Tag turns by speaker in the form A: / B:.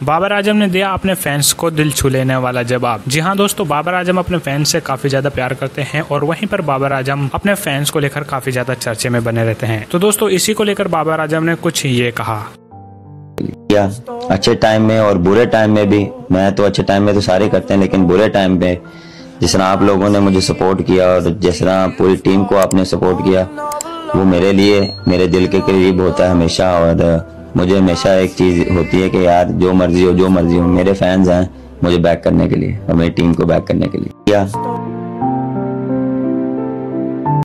A: बाबर आज़म ने दिया अपने फैंस को दिल छू लेने वाला जवाब। जी हाँ दोस्तों, बाबर आज़म अपने फैंस से काफ़ी ज़्यादा प्यार करते हैं और वहीं पर बाबर आज़म अपने फैंस को लेकर काफ़ी ज़्यादा चर्चे में बने रहते हैं। तो दोस्तों, इसी को लेकर बाबर आज़म ने कुछ ये कहा।
B: अच्छे टाइम में और बुरे टाइम में भी। मैं तो अच्छे टाइम में तो सारे करते हैं, लेकिन बुरे टाइम पे जिस तरह आप लोगों ने मुझे सपोर्ट किया और जिस तरह पूरी टीम को आपने सपोर्ट किया, वो मेरे लिए, मेरे दिल के करीब होता है हमेशा और मुझे हमेशा एक चीज़ होती है कि यार, जो मर्ज़ी हो, जो मर्ज़ी हो, मेरे फैंस हैं, मुझे बैक करने के लिए और मेरी टीम को बैक करने के लिए। किया